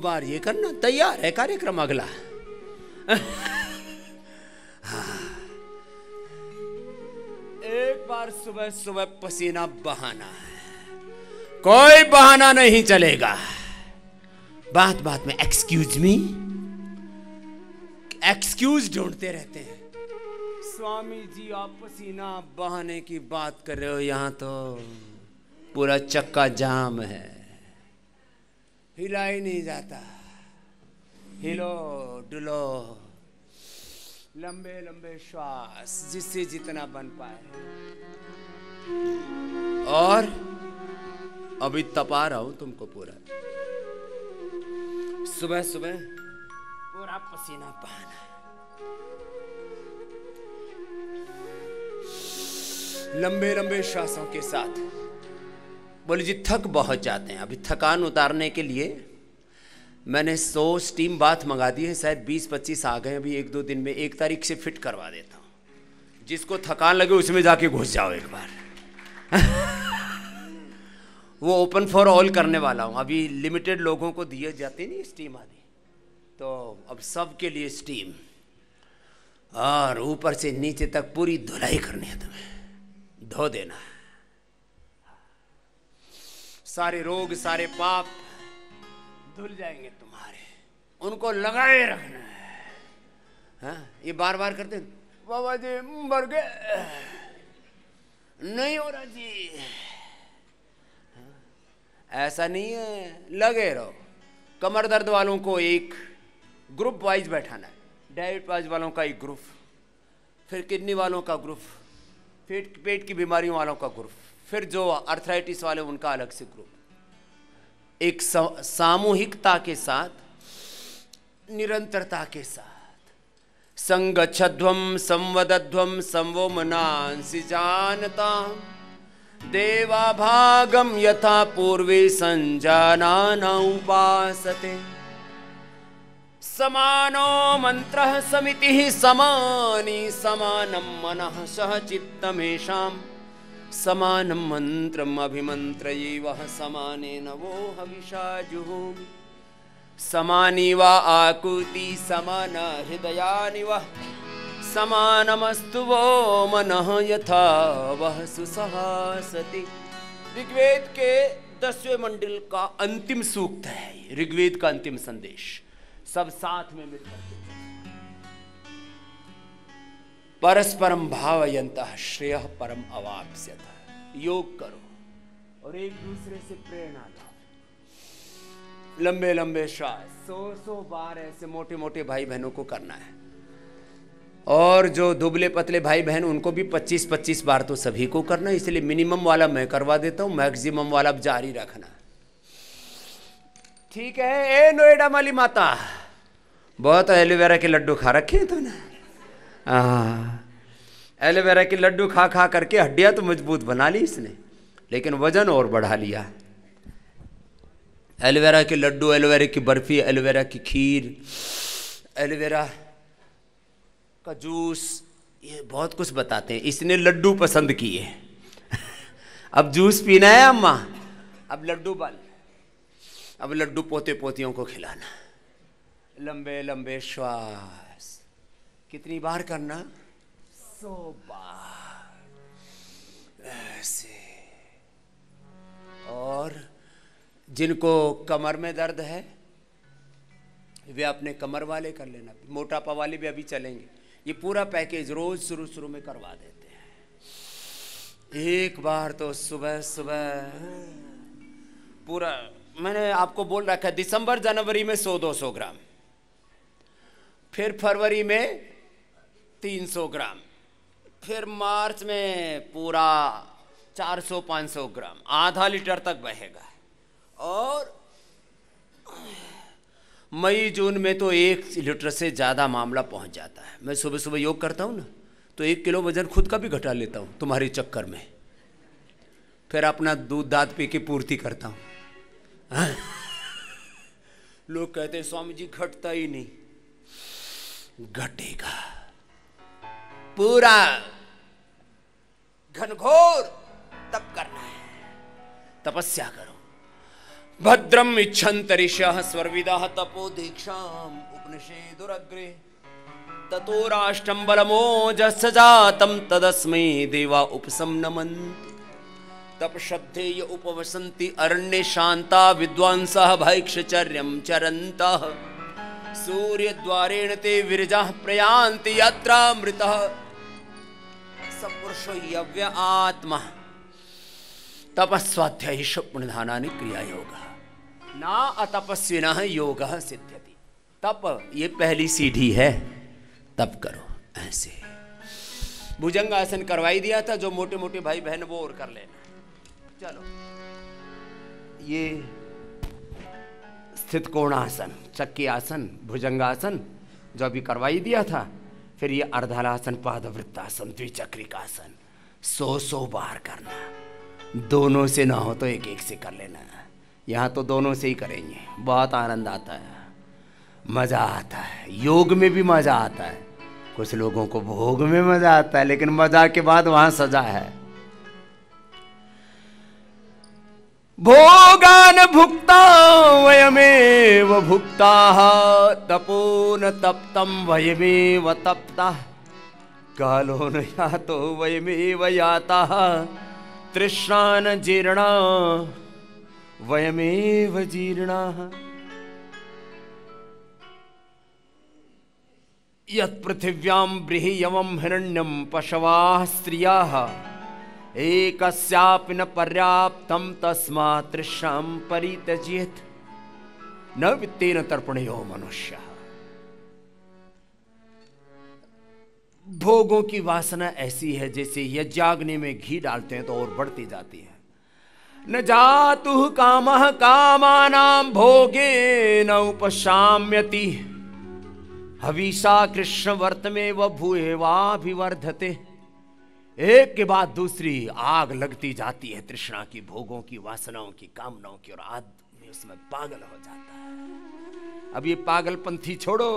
बार ये करना, तैयार है कार्यक्रम अगला। एक बार सुबह सुबह पसीना बहाना है। कोई बहाना नहीं चलेगा। बात बात में एक्सक्यूज मी एक्सक्यूज ढूंढते रहते हैं। स्वामी जी, आप पसीना बहाने की बात कर रहे हो, यहाँ तो पूरा चक्का जाम है। हिला ही नहीं जाता। हिलो डुलो लंबे लंबे श्वास जिससे जितना बन पाए। और अभी तपा रहा हूँ तुमको पूरा। सुबह सुबह। पूरा पसीना बहाना। लंबे लंबे श्वासों के साथ बोले जी, थक बहुत जाते हैं। अभी थकान उतारने के लिए मैंने सौ स्टीम बाथ मंगा दी है, शायद बीस पच्चीस आ गए अभी एक दो दिन में एक तारीख से फिट करवा देता हूँ। जिसको थकान लगे उसमें जाके घुस जाओ एक बार। वो ओपन फॉर ऑल करने वाला हूँ। अभी लिमिटेड लोगों को दिए जाते नहीं स्टीम आदि। तो अब सब के लिए स्टीम और ऊपर से नीचे तक पूरी धुलाई करनी है तुम्हें। धो देना। सारे रोग, सारे पाप धुल जाएँगे तुम्हारे। उनको लगाए रखना है। हाँ? ये बार बार करते बाबा जी, मर गए। नहीं हो रहा जी। हाँ? ऐसा नहीं है। लगे रहो। कमर दर्द वालों को एक ग्रुप वाइज बैठाना है। डायट वाइज वालों का एक ग्रुप फिर किडनी वालों का ग्रुप पेट पेट की बीमारियों वालों का ग्रुप फिर जो अर्थराइटिस वाले, उनका अलग से ग्रुप एक सामूहिकता के साथ, निरंतरता के साथ. संगच्छध्वम संवदध्वम संवो मनांसि जानता. देवा भागम यथा पूर्वे संजाना उपासते. समानो मंत्र समिति समानी समानम मन सह चित्तमेषाम. समानम मंत्रम अभिमंत्र वह समाने नवो हविषा जुहूमि। समानी व आकुति, समान हृदयानि वह समानमस्तु वो मन यथा वह सुसहासति। ऋग्वेद के दसवें मंडल का अंतिम सूक्त है ऋग्वेद का अंतिम संदेश। सब साथ में मिलकर परस्परम भावयंत श्रेय परम अवाप्य योग करो। और एक दूसरे से प्रेरणा लो। लंबे लंबे श्वास। सौ सौ बार ऐसे मोटे मोटे भाई बहनों को करना है। और जो दुबले पतले भाई बहन उनको भी 25 25 बार तो सभी को करना है। इसलिए मिनिमम वाला मैं करवा देता हूँ मैक्सिमम वाला अब जारी रखना। ठीक है ए नोएडा वाली माता। बहुत एलोवेरा के लड्डू खा रखे हैं तूने? एलोवेरा के लड्डू खा खा करके हड्डियाँ तो मज़बूत बना ली इसने, लेकिन वज़न और बढ़ा लिया। एलोवेरा के लड्डू एलोवेरा की बर्फ़ी एलोवेरा की खीर एलोवेरा का जूस, ये बहुत कुछ बताते हैं। इसने लड्डू पसंद किए। अब जूस पीना है अम्मा, अब लड्डू बाल अब लड्डू पोते पोतियों को खिलाना। लंबे लंबे श्वास। कितनी बार करना? सौ बार। ऐसे। और जिनको कमर में दर्द है वे अपने कमर वाले कर लेना। मोटापा वाले भी अभी चलेंगे। ये पूरा पैकेज रोज शुरू शुरू में करवा देते हैं। एक बार तो सुबह सुबह। पूरा मैंने आपको बोल रखा है दिसंबर जनवरी में सौ दो सौ ग्राम। फिर फरवरी में 300 ग्राम। फिर मार्च में पूरा 400-500 ग्राम, आधा लीटर तक बहेगा। और मई, जून में तो एक लीटर से ज़्यादा मामला पहुँच जाता है। मैं सुबह सुबह योग करता हूँ ना तो एक किलो वज़न खुद का भी घटा लेता हूँ तुम्हारे चक्कर में। फिर अपना दूध दाद पी के पूर्ति करता हूँ। लोग कहते हैं, स्वामी जी, घटता ही नहीं। घटेगा। पूरा घनघोर तप करना है। तपस्या करो। भद्रम इच्छन्त ऋषः स्वर्विदा तपो दीक्षाम उपनिषेदुरग्रे। ततो राष्ट्रम बलमोजस जातम तदस्मै देवा उपसम नमन्ति तप श्रद्धेय उपवसन्ति अरण्य शांता विद्वांसः भैक्षचर्यं चरन्तः। सूर्यद्वारेण ते विरजाः प्रयान्ति यत्रामृतः सपुरुषो यव्य आत्मा। तपस्वाध्याय पुण्यधानानि क्रिया योग ना अतपस्विन योग सिद्ध्यति। तप, ये पहली सीढ़ी है, तप करो, ऐसे। भुजंग आसन करवाई दिया था, जो मोटे मोटे भाई बहन वो और कर लेना। चलो। ये स्थित कोणासन? चक्की आसन भुजंगासन? जो अभी करवाई दिया था, फिर ये अर्धलासन पादवृत्तासन, द्विचक्रिकासन। सौ सौ बार करना। दोनों से ना हो तो एक एक से कर लेना। यहाँ तो दोनों से ही करेंगे। बहुत आनंद आता है। मज़ा आता है। योग में भी मज़ा आता है। कुछ लोगों को भोग में मज़ा आता है, लेकिन मज़ा के बाद वहाँ सजा है। भोगान भुक्ता वयमेव भुक्ता तपो न तप्तम वयमेव तप्ता। कालो न यातो वयमेव याता, तृष्णान जीर्णा, वयमेव जीर्णा। यत्पृथिव्यां बृहियवं हिरण्यं पशवाः स्त्रियाः एकस्यापि न पर्याप्तं तस्मात् तृष्णां परित्यजेत्। न वित्तेन तर्पणयो मनुष्य। भोगों की वासना ऐसी है जैसे यज्ञाग्नि में घी डालते हैं तो और बढ़ती जाती है। न जातु काम कामानाम भोगे न उपशाम्यति। हवीसा कृष्ण वर्त में वह भूएवाभिवर्धते एक के बाद दूसरी आग लगती जाती है, तृष्णा की भोगों की वासनाओं की कामनाओं की, और आदमी उसमें पागल हो जाता है। अब ये पागलपंथी छोड़ो।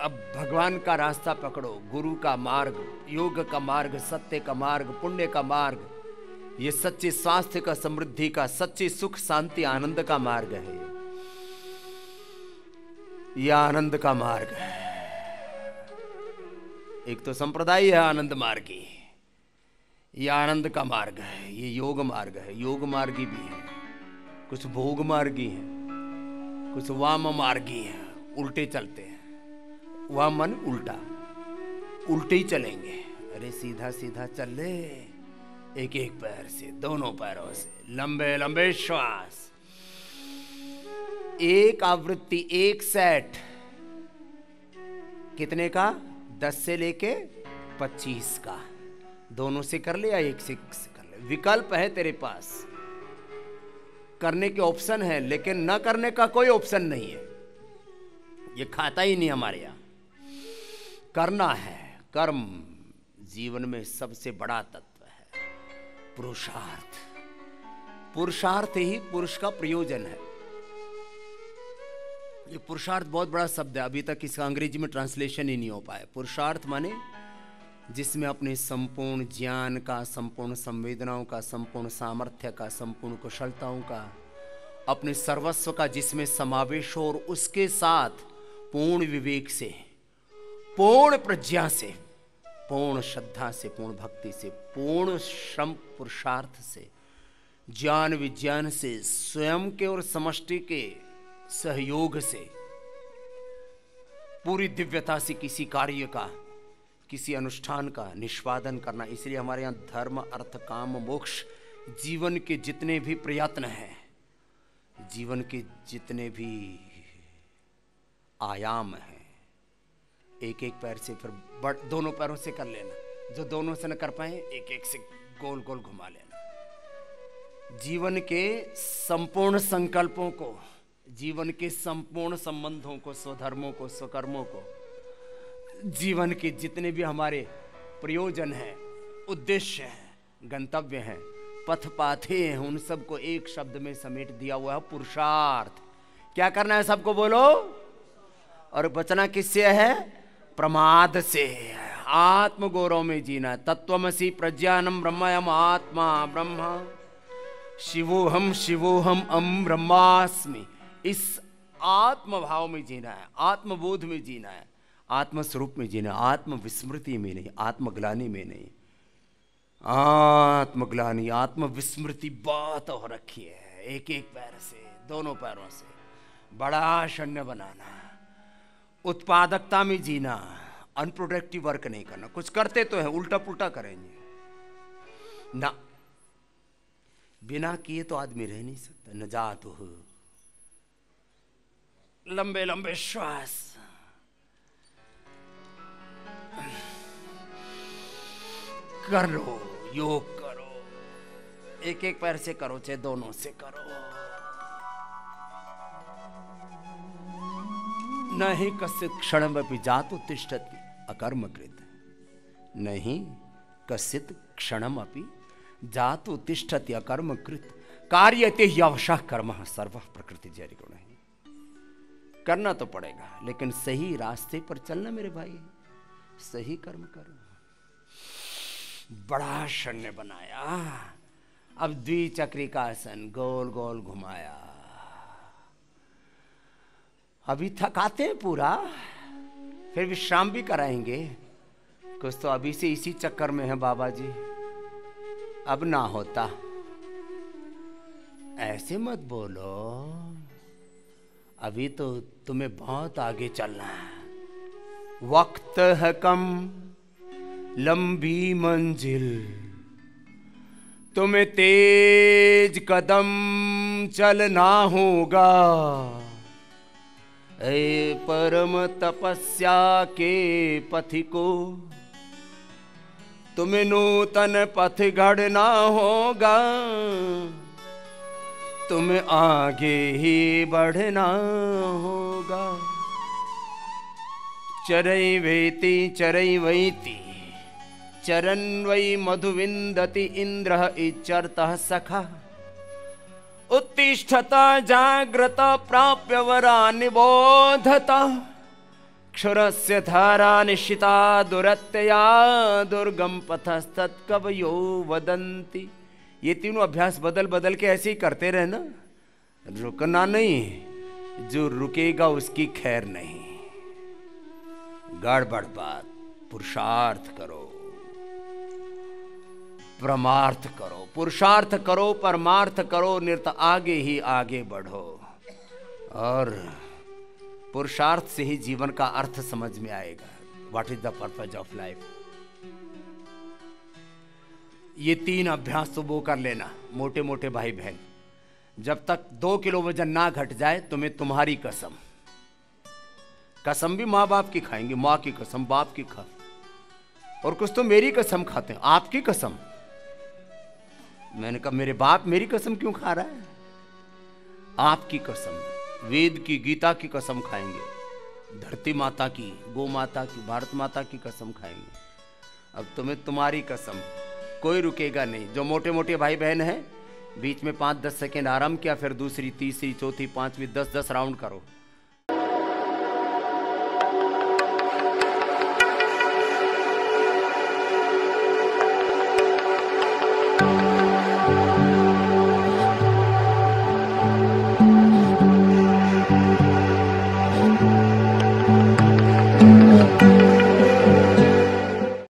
अब भगवान का रास्ता पकड़ो, गुरु का मार्ग, योग का मार्ग, सत्य का मार्ग, पुण्य का मार्ग, ये सच्चे स्वास्थ्य का, समृद्धि का, सच्चे सुख, शांति, आनंद का मार्ग है यह आनंद का मार्ग है। एक तो संप्रदाय है आनंद मार्गी ये आनंद का मार्ग है, ये योग मार्ग है, योग मार्गी भी है। कुछ भोग मार्गी है कुछ वाम मार्गी है उल्टे चलते हैं। वाम मन उल्टा, उल्टे ही चलेंगे। अरे सीधा सीधा चल ले एक एक पैर से, दोनों पैरों से, लंबे लंबे श्वास। एक आवृत्ति, एक सेट। कितने का? दस से लेके पच्चीस का। दोनों से कर ले या एक से, से कर ले? विकल्प है तेरे पास। करने के ऑप्शन है लेकिन न करने का कोई ऑप्शन नहीं है। ये खाता ही नहीं हमारे यहाँ। करना है। कर्म जीवन में सबसे बड़ा तत्व है। पुरुषार्थ। पुरुषार्थ ही पुरुष का प्रयोजन है। ये पुरुषार्थ बहुत बड़ा शब्द है। अभी तक इसका अंग्रेज़ी में ट्रांसलेशन ही नहीं हो पाया। पुरुषार्थ माने जिसमें अपने संपूर्ण ज्ञान का, संपूर्ण संवेदनाओं का, संपूर्ण सामर्थ्य का, संपूर्ण कुशलताओं का, अपने सर्वस्व का जिसमें समावेश हो और उसके साथ पूर्ण विवेक से, पूर्ण प्रज्ञा से, पूर्ण श्रद्धा से, पूर्ण भक्ति से, पूर्ण श्रम पुरुषार्थ से, ज्ञान विज्ञान से, स्वयं के और समष्टि के सहयोग से। पूरी दिव्यता से किसी कार्य का, किसी अनुष्ठान का निष्पादन करना। इसलिए हमारे यहाँ धर्म, अर्थ, काम, मोक्ष जीवन के जितने भी प्रयत्न हैं, जीवन के जितने भी आयाम हैं एक एक पैर से फिर बट, दोनों पैरों से कर लेना। जो दोनों से न कर पाए एक एक से गोल गोल घुमा लेना। जीवन के संपूर्ण संकल्पों को जीवन के संपूर्ण संबंधों को, स्वधर्मों को, स्वकर्मों को, जीवन के जितने भी हमारे प्रयोजन हैं, उद्देश्य हैं, गंतव्य हैं पथ पाथे हैं, उन सबको एक शब्द में समेट दिया हुआ है, पुरुषार्थ। क्या करना है सबको बोलो? और बचना किससे है? प्रमाद से आत्म गौरव में जीना तत्वमसी प्रज्ञानम ब्रह्मयम आत्मा ब्रह्म। शिवोहम शिवोहम अम ब्रह्मास्मि। इस आत्म भाव में जीना है, आत्मबोध में जीना है आत्म स्वरूप में जीना आत्म विस्मृति में नहीं, आत्मग्लानी में नहीं। आत्मग्लानी आत्म विस्मृति बहुत हो रखी है एक एक पैर से, दोनों पैरों से। बड़ा शून्य बनाना, उत्पादकता में जीना अनप्रोडक्टिव वर्क नहीं करना। कुछ करते तो है उल्टा पुल्टा करेंगे। ना, बिना किए तो आदमी रह नहीं सकता न जात हो। लंबे लंबे श्वास। कर, योग करो। एक एक पैर से करो, चाहे दोनों से करो। नहीं कस्य क्षण भी जातो तिष्ठति अकर्मकृत नहीं कसित क्षणम अपनी जातु तिष्ठति अकर्मकृत कार्यते अवशः कर्म सर्व प्रकृति जय गुण करना तो पड़ेगा, लेकिन सही रास्ते पर चलना मेरे भाई, सही कर्म करो। बड़ा शून्य बनाया। अब द्विचक्री का आसन गोल गोल घुमाया। अभी थकाते हैं पूरा, फिर विश्राम भी कराएँगे। कुछ तो अभी से इसी चक्कर में है बाबा जी अब ना होता। ऐसे मत बोलो। अभी तो तुम्हें बहुत आगे चलना है। वक्त है कम लंबी मंजिल। तुम्हें तेज कदम चलना होगा। ए परम तपस्या के पथि को तुम्हें नूतन पथ गढ़ना होगा। तुम्हें आगे ही बढ़ना होगा। चरई वेति चरई वैती चरण वै मधुविंदति इंद्र इचरत सखा। उत्तिष्ठता, जाग्रत प्राप्य वरा निबोधत। क्षुरस्य धारा निशिता, दुरत्यया दुर्गम पथस्तत्कवयो वदन्ति। ये तीनों अभ्यास बदल बदल के ऐसे ही करते रहे ना? रुकना नहीं, जो रुकेगा उसकी खैर नहीं। गड़बड़ बात, पुरुषार्थ करो। परमार्थ करो। पुरुषार्थ करो, परमार्थ करो, निर्त आगे ही आगे बढ़ो। और पुरुषार्थ से ही जीवन का अर्थ समझ में आएगा। What is the purpose of life ये तीन अभ्यास तो वो कर लेना मोटे मोटे भाई बहन जब तक दो किलो वज़न ना घट जाए, तुम्हें तुम्हारी कसम। कसम भी माँ बाप की खाएँगे, माँ की कसम, बाप की खा। और कुछ तो मेरी कसम खाते हैं, आपकी कसम। मैंने कहा, मेरे बाप मेरी कसम क्यों खा रहा है? आपकी कसम, वेद की, गीता की कसम खाएँगे। धरती माता की, गो माता की, भारत माता की कसम खाएँगे। अब तुम्हें तुम्हारी कसम। कोई रुकेगा नहीं। जो मोटे मोटे भाई बहन हैं, बीच में पाँच दस सेकेंड आराम किया, फिर दूसरी, तीसरी, चौथी, पाँचवीं, दस दस राउंड करो।